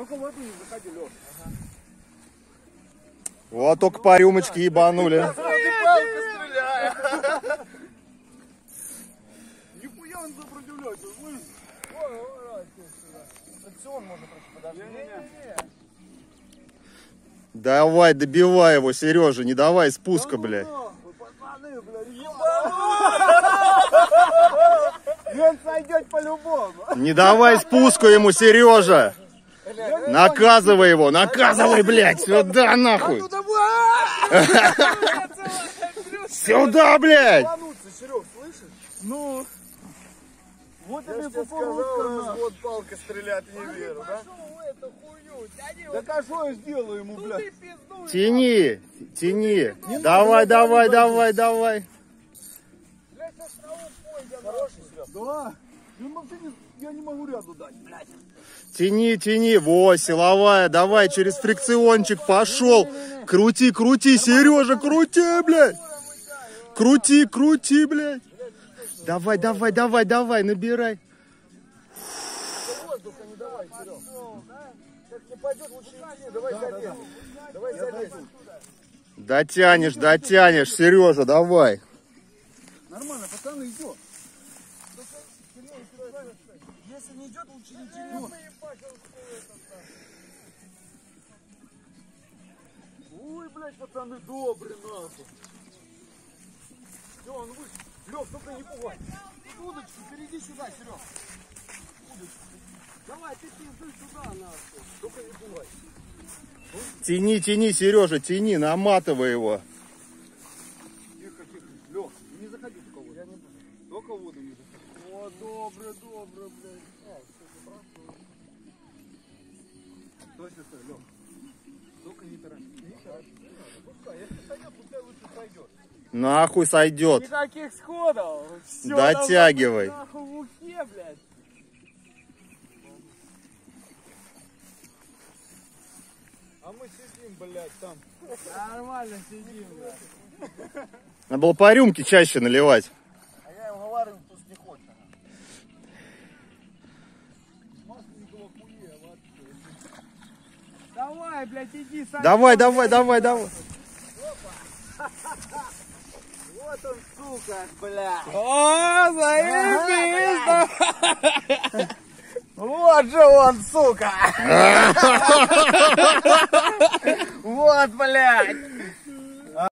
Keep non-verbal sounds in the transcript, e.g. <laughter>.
Только в эту не заходи, Лёш. Вот только по рюмочке ебанули. Нихуя он сопротивляется, слышишь? Фрикцион можно просто подожди. Давай, добивай его, Сережа, не давай спуска, блядь. Пацаны, блядь, <laughs> И он сойдет по-любому. Не давай спуску ему, Сережа. Наказывай его, наказывай, блядь, сюда нахуй. <laughs> Сюда, блядь. Ебануться, Серег, слышишь? Ну. Вот Я тебе сказал, вот палка стрелять не верю, да? Да а что я сделаю ему, блядь? Тяни, тяни. Давай, давай, давай, давай. Хороший, Серег. Да. Ну, вообще не- я не могу ряду дать, блядь. Тяни, тяни. Во, силовая, давай, через фрикциончик пошел. Крути, крути, Сережа, крути, блядь. Крути, крути, блядь. Давай, давай, давай, давай, набирай. Воздуха не давай, Серег. Как не пойдет, лучше идти. Давай залезь. Давай залезь. Дотянешь, дотянешь, Сережа, давай. Нормально, пацаны, идет. Если не идет, лучше не тянуть. Ой, блядь, пацаны, добрый, нахуй. Все, он вышел. Лёг, только не пугай. Удочку, перейди сюда, Серег. Удочку. Давай, ты пизды сюда, нахуй. Только не пугай. Тяни, тяни, Сережа, тяни, наматывай его. Тихо, тихо. Лёг, не заходи только воду. Не заходи. О, добрый, добрый, блядь. А, все, хорошо. Стой, Лёг. Только не торопись. Не торопись. Пускай, если сойдет, пускай лучше сойдет. Нахуй сойдет. Никаких сходов. Всё, Дотягивай. Нахуй в ухе, блядь. А мы сидим, блядь, там. Нормально сидим, блядь. Надо было по рюмке чаще наливать. А я ему говорю, пусть не хочет. Давай, блядь, иди сам. Давай, давай, давай, давай. Вот он, сука, блядь. О, заебись, Вот же он, сука. <laughs> Вот, блядь.